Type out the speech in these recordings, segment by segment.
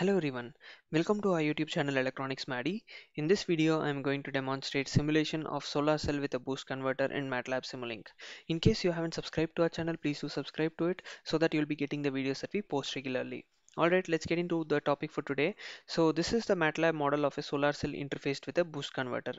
Hello everyone, welcome to our YouTube channel Electronics Maddy. In this video, I am going to demonstrate simulation of solar cell with a boost converter in MATLAB Simulink. In case you haven't subscribed to our channel, please do subscribe to it so that you'll be getting the videos that we post regularly. Alright, let's get into the topic for today. So this is the MATLAB model of a solar cell interfaced with a boost converter.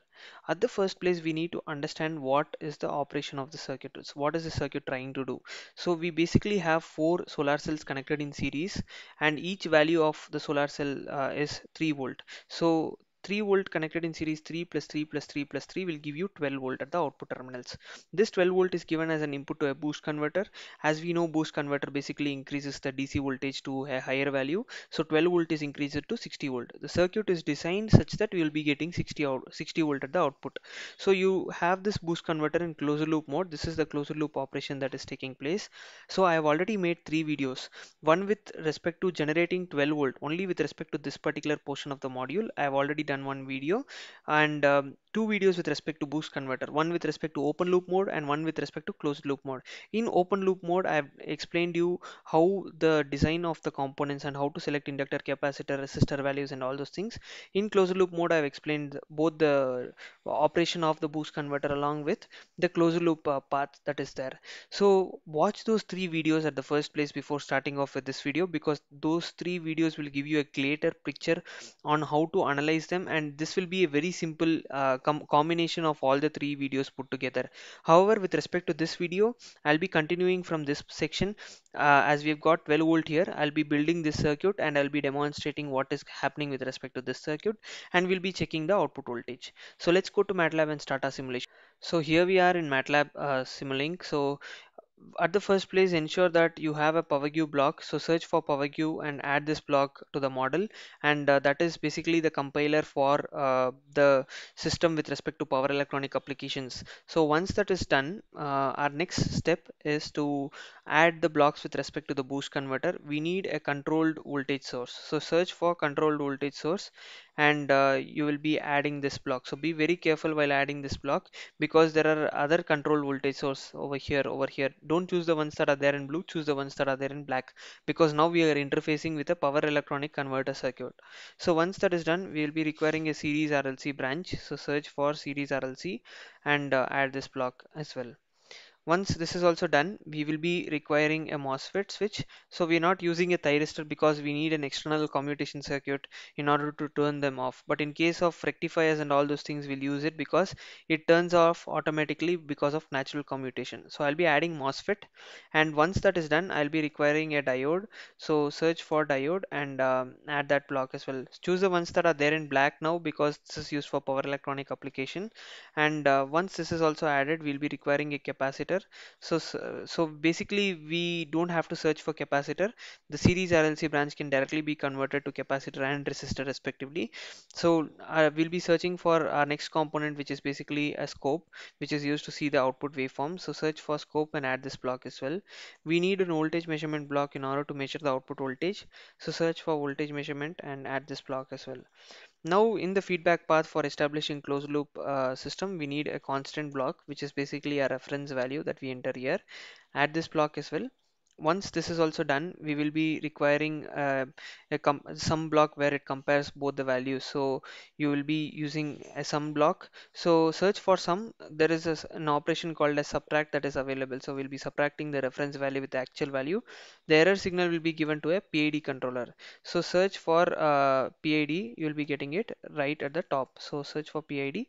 At the first place, we need to understand what is the operation of the circuit. So what is the circuit trying to do? So we basically have four solar cells connected in series and each value of the solar cell uh, is 3 volt. So 3 volt connected in series 3 plus 3 plus 3 plus 3 will give you 12 volt at the output terminals. This 12 volt is given as an input to a boost converter. As we know boost converter basically increases the DC voltage to a higher value. So 12 volt is increased to 60 volt. The circuit is designed such that we will be getting 60, out, 60 volt at the output. So you have this boost converter in closed loop mode. This is the closed loop operation that is taking place. So I have already made three videos. One with respect to generating 12 volt only with respect to this particular portion of the module. I have already done one video. And um, two videos with respect to boost converter one with respect to open loop mode and one with respect to closed loop mode. In open loop mode i have explained you how the design of the components and how to select inductor capacitor resistor values and all those things. In closed loop mode i have explained both the operation of the boost converter along with the closed loop uh, path that is there. So watch those three videos at the first place before starting off with this video because those three videos will give you a clearer picture on how to analyze them and this will be a very simple uh, com combination of all the three videos put together. However with respect to this video I'll be continuing from this section. Uh, as we've got 12 volt here I'll be building this circuit and I'll be demonstrating what is happening with respect to this circuit and we'll be checking the output voltage. So let's go to MATLAB and start our simulation. So here we are in MATLAB uh, Simulink. So at the first place ensure that you have a powergui block. So search for powergui and add this block to the model. And uh, that is basically the compiler for uh, the system with respect to power electronic applications. So once that is done uh, our next step is to add the blocks with respect to the boost converter. We need a controlled voltage source. So search for controlled voltage source and uh, you will be adding this block. So be very careful while adding this block because there are other control voltage source over here over here. Don't choose the ones that are there in blue. Choose the ones that are there in black because now we are interfacing with a power electronic converter circuit. So once that is done we will be requiring a series RLC branch. So search for series RLC and uh, add this block as well once this is also done, we will be requiring a MOSFET switch. So we are not using a thyristor because we need an external commutation circuit in order to turn them off. But in case of rectifiers and all those things, we'll use it because it turns off automatically because of natural commutation. So I'll be adding MOSFET and once that is done, I'll be requiring a diode. So search for diode and um, add that block as well. Choose the ones that are there in black now because this is used for power electronic application. And uh, once this is also added, we'll be requiring a capacitor capacitor. So so basically we don't have to search for capacitor. The series RLC branch can directly be converted to capacitor and resistor respectively. So uh, we'll be searching for our next component which is basically a scope which is used to see the output waveform. So search for scope and add this block as well. We need an voltage measurement block in order to measure the output voltage. So search for voltage measurement and add this block as well now in the feedback path for establishing closed loop uh, system, we need a constant block, which is basically a reference value that we enter here. Add this block as well once this is also done we will be requiring uh, some block where it compares both the values. So you will be using a sum block. So search for sum. There is a, an operation called as subtract that is available. So we'll be subtracting the reference value with the actual value. The error signal will be given to a PID controller. So search for uh, PID you will be getting it right at the top. So search for PID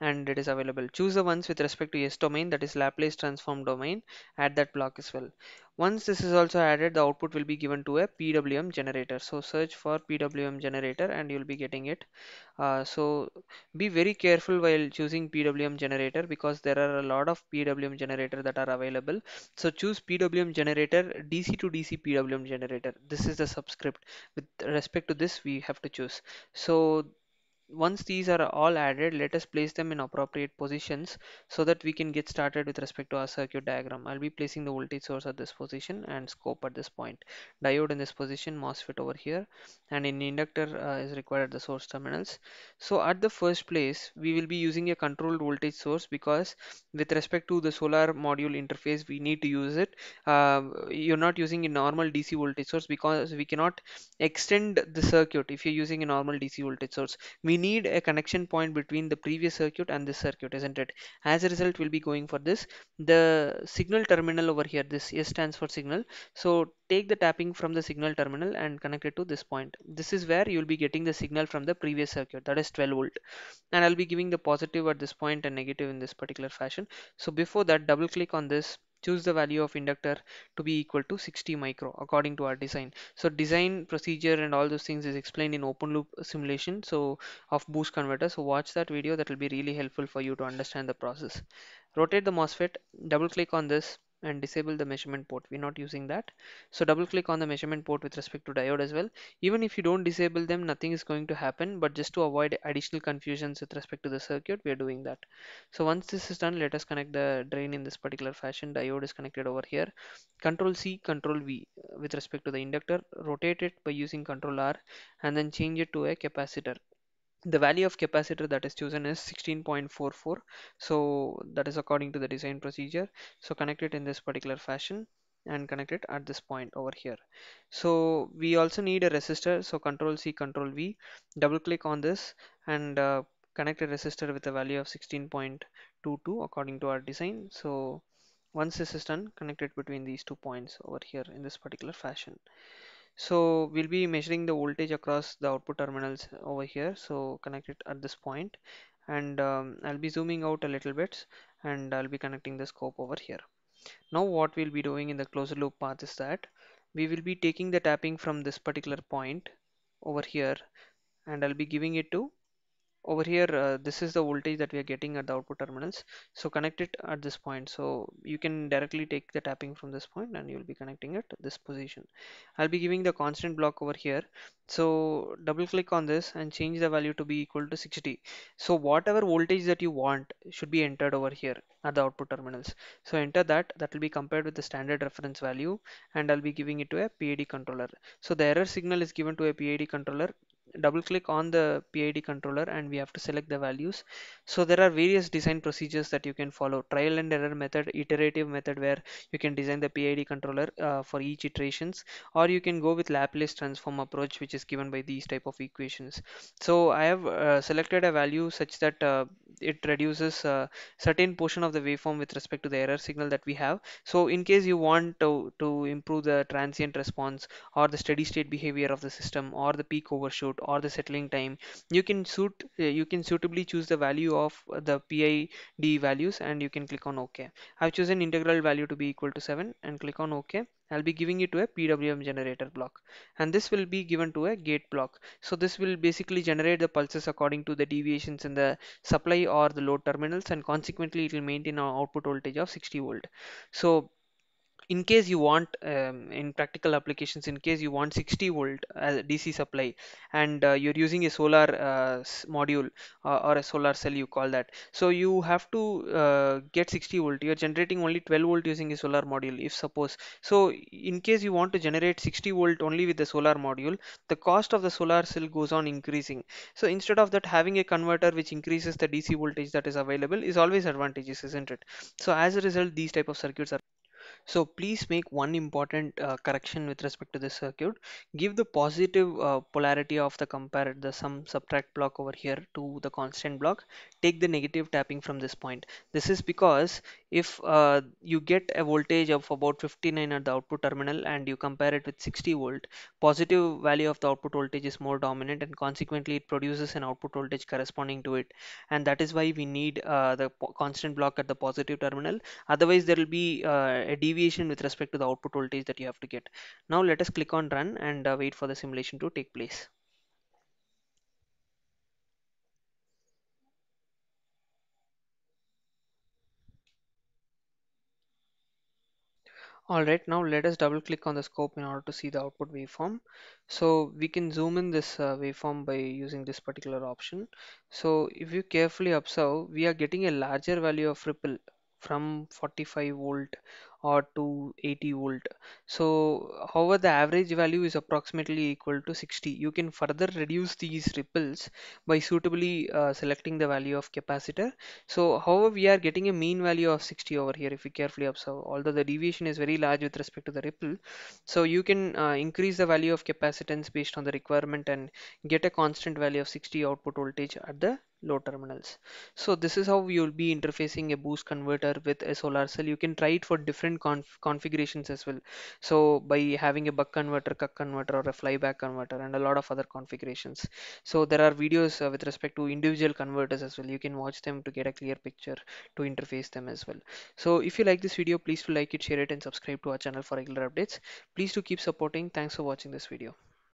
and it is available. Choose the ones with respect to s domain that is Laplace transform domain add that block as well. Once this is also added the output will be given to a PWM generator. So search for PWM generator and you'll be getting it. Uh, so be very careful while choosing PWM generator because there are a lot of PWM generator that are available. So choose PWM generator DC to DC PWM generator. This is the subscript. With respect to this we have to choose. So once these are all added let us place them in appropriate positions so that we can get started with respect to our circuit diagram. I'll be placing the voltage source at this position and scope at this point. Diode in this position MOSFET over here and in inductor uh, is required at the source terminals. So at the first place we will be using a controlled voltage source because with respect to the solar module interface we need to use it. Uh, you're not using a normal DC voltage source because we cannot extend the circuit if you're using a normal DC voltage source we need a connection point between the previous circuit and this circuit isn't it? As a result we'll be going for this. The signal terminal over here this S stands for signal. So take the tapping from the signal terminal and connect it to this point. This is where you'll be getting the signal from the previous circuit that is 12 volt. And I'll be giving the positive at this point and negative in this particular fashion. So before that double click on this choose the value of inductor to be equal to 60 micro according to our design. So design procedure and all those things is explained in open loop simulation so of boost converter. So watch that video that will be really helpful for you to understand the process. Rotate the MOSFET double click on this and disable the measurement port. We're not using that. So double click on the measurement port with respect to diode as well. Even if you don't disable them nothing is going to happen but just to avoid additional confusions with respect to the circuit we are doing that. So once this is done let us connect the drain in this particular fashion. Diode is connected over here. Control C control V uh, with respect to the inductor. Rotate it by using control R and then change it to a capacitor the value of capacitor that is chosen is 16.44 so that is according to the design procedure. So connect it in this particular fashion and connect it at this point over here. So we also need a resistor. So control C control V. Double click on this and uh, connect a resistor with a value of 16.22 according to our design. So once this is done connect it between these two points over here in this particular fashion so we'll be measuring the voltage across the output terminals over here. So connect it at this point and um, I'll be zooming out a little bit and I'll be connecting the scope over here. Now what we'll be doing in the closed loop path is that we will be taking the tapping from this particular point over here and I'll be giving it to over here uh, this is the voltage that we are getting at the output terminals. So connect it at this point. So you can directly take the tapping from this point and you'll be connecting it this position. I'll be giving the constant block over here. So double click on this and change the value to be equal to 60 so whatever voltage that you want should be entered over here at the output terminals. So enter that. That will be compared with the standard reference value and I'll be giving it to a PID controller. So the error signal is given to a PID controller double click on the PID controller and we have to select the values. So there are various design procedures that you can follow. Trial and error method iterative method where you can design the PID controller uh, for each iterations or you can go with Laplace transform approach which is given by these type of equations. So I have uh, selected a value such that uh, it reduces a certain portion of the waveform with respect to the error signal that we have. So in case you want to, to improve the transient response or the steady state behavior of the system or the peak overshoot or the settling time you can suit uh, you can suitably choose the value of the PID values and you can click on OK. I've chosen integral value to be equal to 7 and click on OK I'll be giving it to a PWM generator block. And this will be given to a gate block. So this will basically generate the pulses according to the deviations in the supply or the load terminals and consequently it will maintain our output voltage of 60 volt. So in case you want um, in practical applications in case you want 60 volt a DC supply and uh, you're using a solar uh, module uh, or a solar cell you call that. So you have to uh, get 60 volt. You're generating only 12 volt using a solar module if suppose. So in case you want to generate 60 volt only with the solar module the cost of the solar cell goes on increasing. So instead of that having a converter which increases the DC voltage that is available is always advantageous isn't it? So as a result these type of circuits are so please make one important uh, correction with respect to this circuit. Give the positive uh, polarity of the compare the sum subtract block over here to the constant block. Take the negative tapping from this point. This is because if uh, you get a voltage of about 59 at the output terminal and you compare it with 60 volt, positive value of the output voltage is more dominant and consequently it produces an output voltage corresponding to it. And that is why we need uh, the constant block at the positive terminal. Otherwise there will be uh, a deviation with respect to the output voltage that you have to get. Now let us click on run and uh, wait for the simulation to take place. Alright, now let us double click on the scope in order to see the output waveform. So we can zoom in this uh, waveform by using this particular option. So if you carefully observe, we are getting a larger value of ripple from 45 volt or to 80 volt. So however the average value is approximately equal to 60. You can further reduce these ripples by suitably uh, selecting the value of capacitor. So however we are getting a mean value of 60 over here if you carefully observe although the deviation is very large with respect to the ripple. So you can uh, increase the value of capacitance based on the requirement and get a constant value of 60 output voltage at the low terminals. So this is how you'll be interfacing a boost converter with a solar cell. You can try it for different conf configurations as well. So by having a buck converter, Cuk converter or a flyback converter and a lot of other configurations. So there are videos uh, with respect to individual converters as well. You can watch them to get a clear picture to interface them as well. So if you like this video, please do like it, share it and subscribe to our channel for regular updates. Please do keep supporting. Thanks for watching this video.